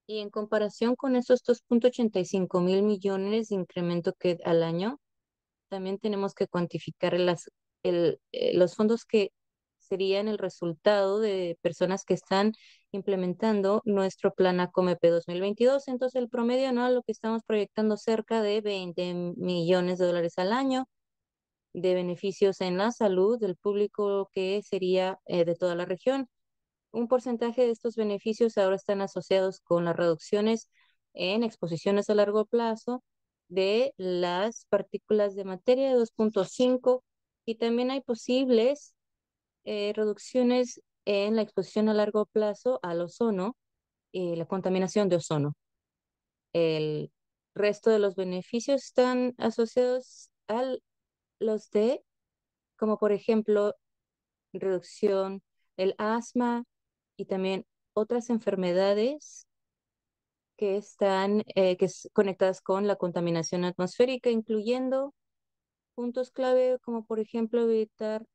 Y en comparación con esos 2.85 mil millones de incremento que al año, también tenemos que cuantificar las, el, eh, los fondos que serían el resultado de personas que están implementando nuestro plan ACOMEP 2022. Entonces, el promedio anual lo que estamos proyectando cerca de 20 millones de dólares al año de beneficios en la salud del público que sería eh, de toda la región. Un porcentaje de estos beneficios ahora están asociados con las reducciones en exposiciones a largo plazo de las partículas de materia de 2.5 y también hay posibles eh, reducciones en la exposición a largo plazo al ozono y la contaminación de ozono. El resto de los beneficios están asociados a los de, como por ejemplo, reducción del asma y también otras enfermedades que están eh, que conectadas con la contaminación atmosférica, incluyendo puntos clave como por ejemplo evitar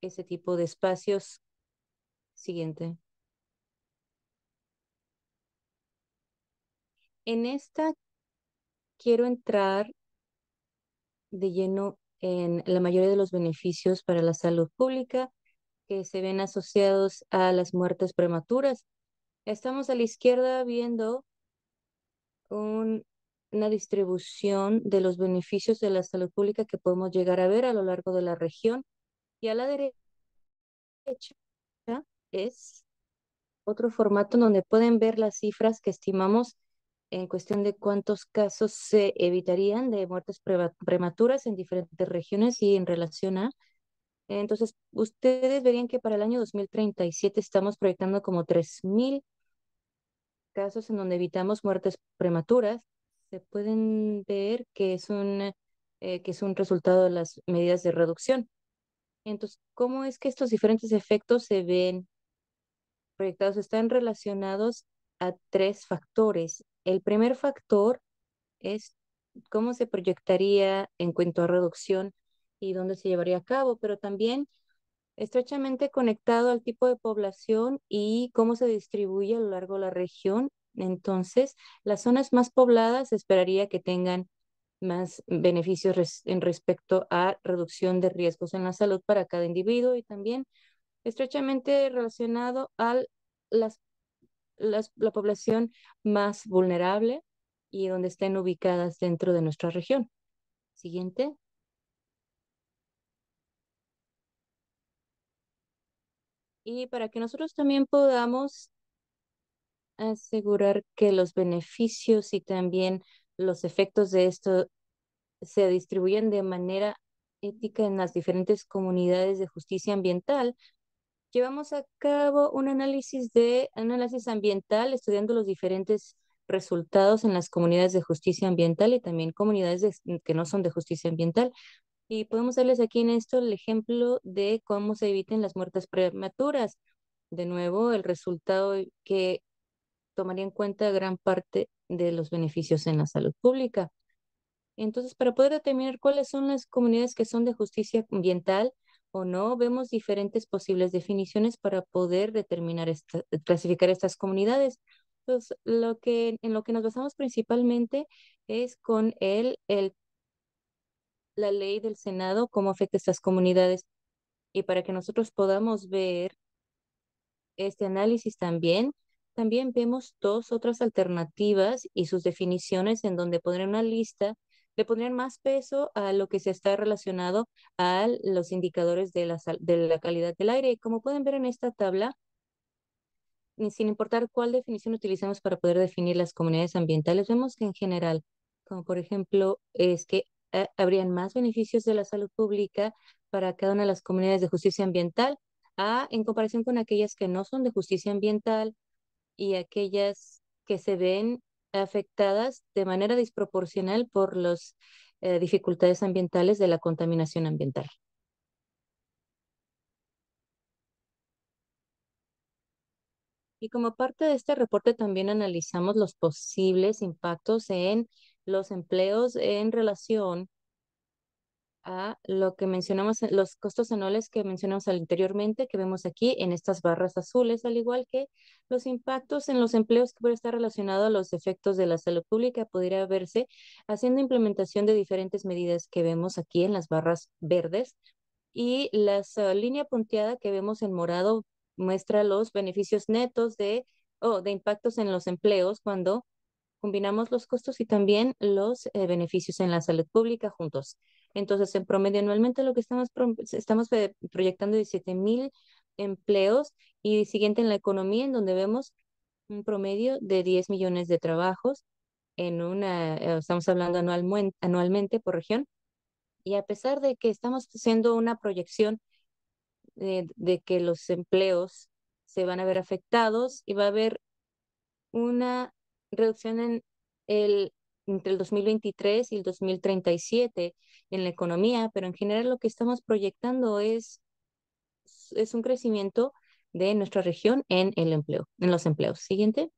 ese tipo de espacios. Siguiente. En esta quiero entrar de lleno en la mayoría de los beneficios para la salud pública que se ven asociados a las muertes prematuras. Estamos a la izquierda viendo una distribución de los beneficios de la salud pública que podemos llegar a ver a lo largo de la región y a la derecha es otro formato donde pueden ver las cifras que estimamos en cuestión de cuántos casos se evitarían de muertes prematuras en diferentes regiones y en relación a entonces, ustedes verían que para el año 2037 estamos proyectando como 3.000 casos en donde evitamos muertes prematuras. Se pueden ver que es un, eh, que es un resultado de las medidas de reducción. Entonces, ¿cómo es que estos diferentes efectos se ven proyectados? Están relacionados a tres factores. El primer factor es cómo se proyectaría en cuanto a reducción y dónde se llevaría a cabo, pero también estrechamente conectado al tipo de población y cómo se distribuye a lo largo de la región. Entonces, las zonas más pobladas esperaría que tengan más beneficios en respecto a reducción de riesgos en la salud para cada individuo y también estrechamente relacionado a las, la población más vulnerable y donde estén ubicadas dentro de nuestra región. Siguiente. y para que nosotros también podamos asegurar que los beneficios y también los efectos de esto se distribuyen de manera ética en las diferentes comunidades de justicia ambiental, llevamos a cabo un análisis de análisis ambiental estudiando los diferentes resultados en las comunidades de justicia ambiental y también comunidades que no son de justicia ambiental y podemos darles aquí en esto el ejemplo de cómo se eviten las muertes prematuras. De nuevo, el resultado que tomaría en cuenta gran parte de los beneficios en la salud pública. Entonces, para poder determinar cuáles son las comunidades que son de justicia ambiental o no, vemos diferentes posibles definiciones para poder determinar, clasificar estas comunidades. Lo que, en lo que nos basamos principalmente es con el la ley del Senado, cómo afecta a estas comunidades. Y para que nosotros podamos ver este análisis también, también vemos dos otras alternativas y sus definiciones en donde pondrán una lista, le pondrían más peso a lo que se está relacionado a los indicadores de la, de la calidad del aire. Como pueden ver en esta tabla, sin importar cuál definición utilizamos para poder definir las comunidades ambientales, vemos que en general, como por ejemplo, es que eh, habrían más beneficios de la salud pública para cada una de las comunidades de justicia ambiental a, en comparación con aquellas que no son de justicia ambiental y aquellas que se ven afectadas de manera desproporcional por las eh, dificultades ambientales de la contaminación ambiental. Y como parte de este reporte también analizamos los posibles impactos en los empleos en relación a lo que mencionamos, los costos anuales que mencionamos anteriormente, que vemos aquí en estas barras azules, al igual que los impactos en los empleos que puede estar relacionado a los efectos de la salud pública, podría verse haciendo implementación de diferentes medidas que vemos aquí en las barras verdes. Y la ah, línea punteada que vemos en morado muestra los beneficios netos de, o de impactos en los empleos cuando combinamos los costos y también los eh, beneficios en la salud pública juntos. Entonces, en promedio anualmente lo que estamos, estamos proyectando 17 mil empleos y siguiente en la economía, en donde vemos un promedio de 10 millones de trabajos en una, eh, estamos hablando anual, anualmente por región. Y a pesar de que estamos haciendo una proyección de que los empleos se van a ver afectados y va a haber una reducción en el, entre el 2023 y el 2037 en la economía, pero en general lo que estamos proyectando es, es un crecimiento de nuestra región en el empleo, en los empleos. Siguiente.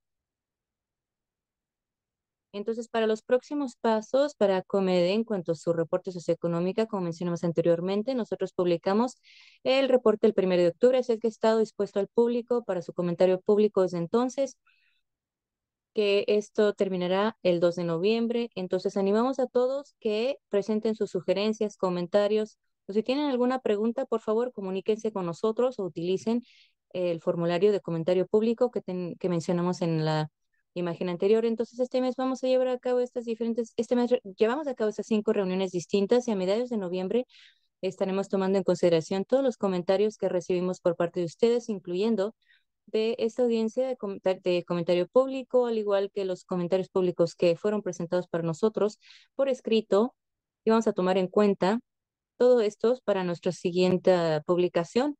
Entonces, para los próximos pasos para Comede en cuanto a su reporte socioeconómica, como mencionamos anteriormente, nosotros publicamos el reporte el 1 de octubre, el que ha estado dispuesto al público para su comentario público desde entonces que esto terminará el 2 de noviembre. Entonces, animamos a todos que presenten sus sugerencias, comentarios. O si tienen alguna pregunta, por favor, comuníquense con nosotros o utilicen el formulario de comentario público que, que mencionamos en la imagen anterior. Entonces, este mes vamos a llevar a cabo estas diferentes, este mes llevamos a cabo estas cinco reuniones distintas y a mediados de noviembre estaremos tomando en consideración todos los comentarios que recibimos por parte de ustedes, incluyendo de esta audiencia de, de, comentario público, al igual que los comentarios públicos que fueron presentados para nosotros por escrito, y vamos a tomar en cuenta todo esto para nuestra siguiente publicación.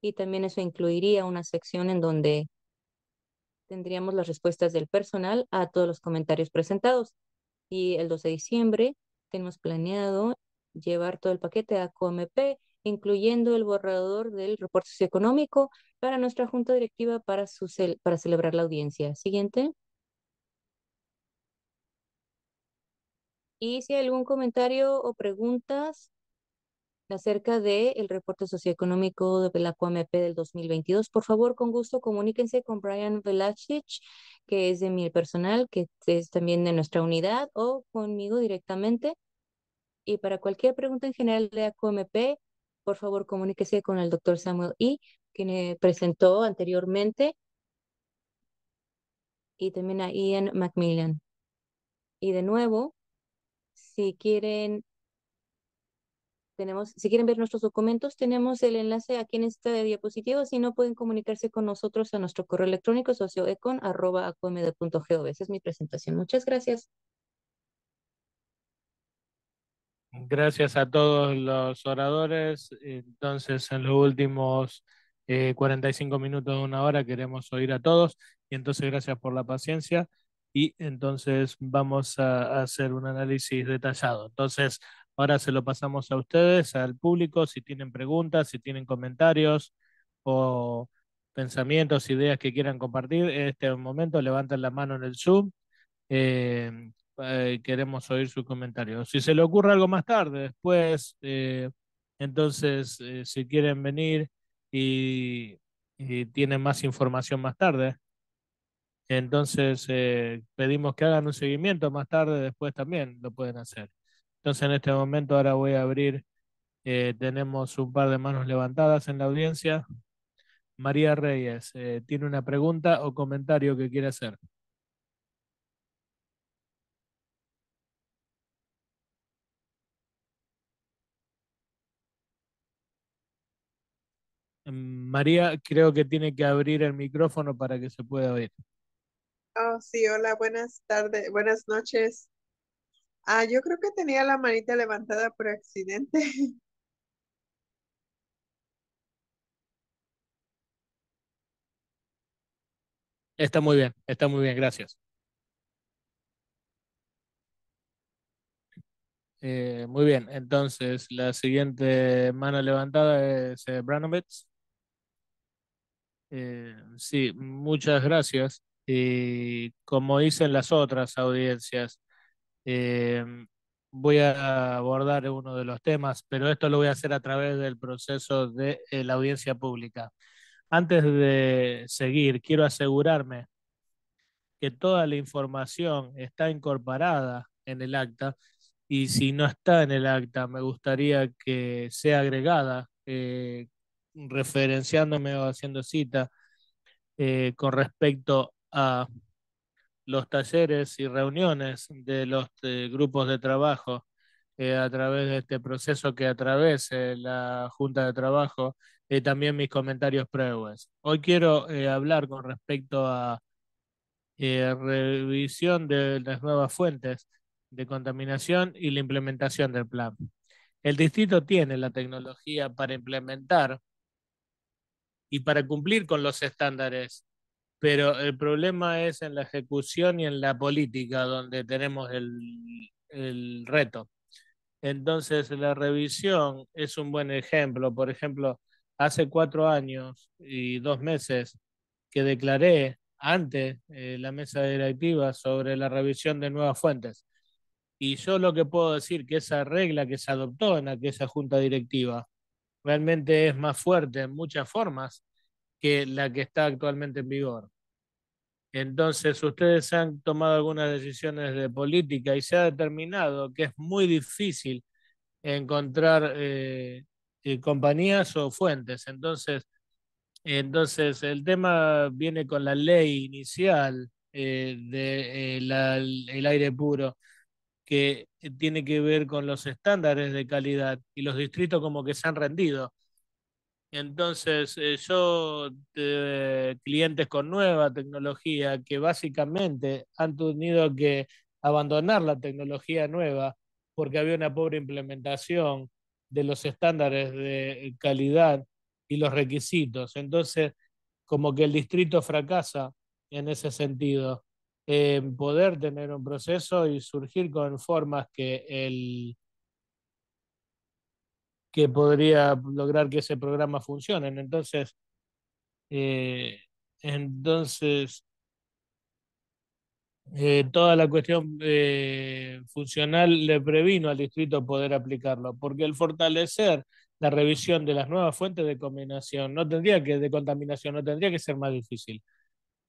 Y también eso incluiría una sección en donde tendríamos las respuestas del personal a todos los comentarios presentados. Y el 12 de diciembre tenemos planeado llevar todo el paquete a COMP, incluyendo el borrador del reporte socioeconómico para nuestra junta directiva para, su para celebrar la audiencia. Siguiente. Y si hay algún comentario o preguntas acerca del reporte socioeconómico de la COMP del 2022, por favor, con gusto, comuníquense con Brian Velachich, que es de mi personal, que es también de nuestra unidad, o conmigo directamente. Y para cualquier pregunta en general de la COMP, por favor, comuníquese con el doctor Samuel E., quien presentó anteriormente, y también a Ian Macmillan. Y de nuevo, si quieren tenemos, si quieren ver nuestros documentos, tenemos el enlace aquí en esta diapositiva. Si no, pueden comunicarse con nosotros a nuestro correo electrónico socioecon.acomd.gov. Esa es mi presentación. Muchas gracias. Gracias a todos los oradores. Entonces, en los últimos 45 eh, minutos de una hora queremos oír a todos. Y entonces, gracias por la paciencia. Y entonces vamos a hacer un análisis detallado. Entonces, Ahora se lo pasamos a ustedes, al público, si tienen preguntas, si tienen comentarios o pensamientos, ideas que quieran compartir. En este momento levanten la mano en el Zoom. Eh, eh, queremos oír sus comentarios. Si se le ocurre algo más tarde, después, eh, entonces, si quieren venir y, tienen más información más tarde, entonces pedimos que hagan un seguimiento más tarde, después también lo pueden hacer. Entonces en este momento ahora voy a abrir, eh, tenemos un par de manos levantadas en la audiencia. María Reyes, eh, ¿tiene una pregunta o comentario que quiere hacer? María, creo que tiene que abrir el micrófono para que se pueda oír. Oh, sí, hola, buenas tardes, buenas noches. Ah, yo creo que tenía la manita levantada por accidente. Está muy bien, está muy bien, gracias. Eh, muy bien, entonces la siguiente mano levantada es eh, Branovitz. Eh, sí, muchas gracias. Y como hice en las otras audiencias, Em, voy a abordar uno de los temas, pero esto lo voy a hacer a través del proceso de eh, la audiencia pública. Antes de seguir, quiero asegurarme que toda la información está incorporada en el acta y si no está en el acta, me gustaría que sea agregada, eh, referenciándome o haciendo cita eh, con respecto a los talleres y reuniones de los eh, grupos de trabajo eh, a través de este proceso que atravese la Junta de Trabajo y también mis comentarios previos. Hoy quiero eh, hablar con respecto a revisión de las nuevas fuentes de contaminación y la implementación del plan. El distrito tiene la tecnología para implementar y para cumplir con los estándares pero el problema es en la ejecución y en la política donde tenemos el, el reto. Entonces, la revisión es un buen ejemplo. Por ejemplo, hace cuatro años y dos meses que declaré ante eh, la mesa directiva sobre la revisión de nuevas fuentes. Y yo lo que puedo decir que esa regla que se adoptó en aquella junta directiva realmente es más fuerte en muchas formas que la que está actualmente en vigor. Entonces, ustedes han tomado algunas decisiones de política y se ha determinado que es muy difícil encontrar eh, eh, compañías o fuentes. Entonces, entonces, el tema viene con la ley inicial eh, del aire puro, que tiene que ver con los estándares de calidad y los distritos como que se han rendido. Entonces, eh, yo, clientes con nueva tecnología que básicamente han tenido que abandonar la tecnología nueva porque había una pobre implementación de los estándares de calidad y los requisitos. Entonces, como que el distrito fracasa en ese sentido, poder tener un proceso y surgir con formas que el que podría lograr que ese programa funcione. Entonces, eh, entonces eh, toda la cuestión eh, funcional le previno al distrito poder aplicarlo, porque el fortalecer la revisión de las nuevas fuentes de combinación no tendría que, de contaminación, no tendría que ser más difícil.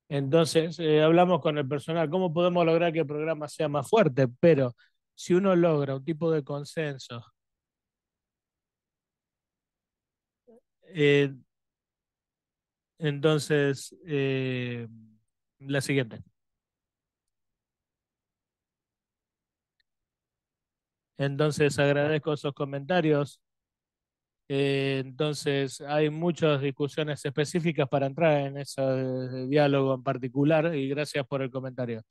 Entonces, eh, hablamos con el personal, ¿cómo podemos lograr que el programa sea más fuerte? Pero si uno logra un tipo de consenso, entonces, la siguiente. Entonces agradezco esos comentarios. Eh, entonces hay muchas discusiones específicas para entrar en ese diálogo en particular y gracias por el comentario.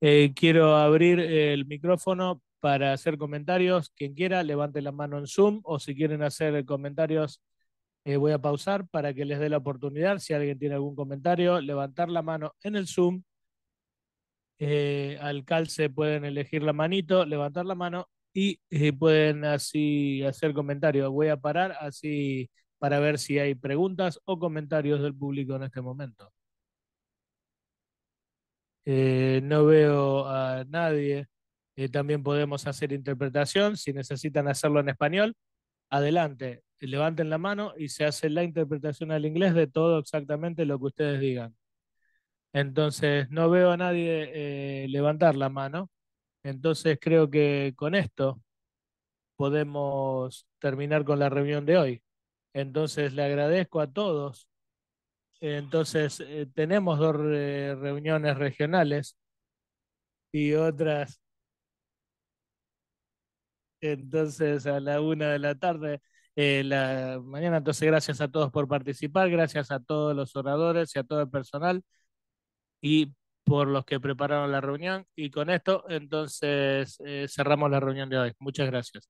Eh, quiero abrir el micrófono para hacer comentarios. Quien quiera, levante la mano en Zoom o si quieren hacer comentarios, eh, voy a pausar para que les dé la oportunidad. Si alguien tiene algún comentario, levantar la mano en el Zoom. al calce pueden elegir la manito, levantar la mano y eh, pueden así hacer comentarios. Voy a parar así para ver si hay preguntas o comentarios del público en este momento. Eh, no veo a nadie. Eh, también podemos hacer interpretación. Si necesitan hacerlo en español, adelante. Levanten la mano y se hace la interpretación al inglés de todo exactamente lo que ustedes digan. Entonces, no veo a nadie levantar la mano. Entonces creo que con esto podemos terminar con la reunión de hoy. Entonces le agradezco a todos. Entonces eh, tenemos dos reuniones regionales y otras. Entonces a la una de la tarde, eh, la mañana. Entonces gracias a todos por participar, gracias a todos los oradores y a todo el personal. Y por los que prepararon la reunión y con esto entonces eh, cerramos la reunión de hoy. Muchas gracias.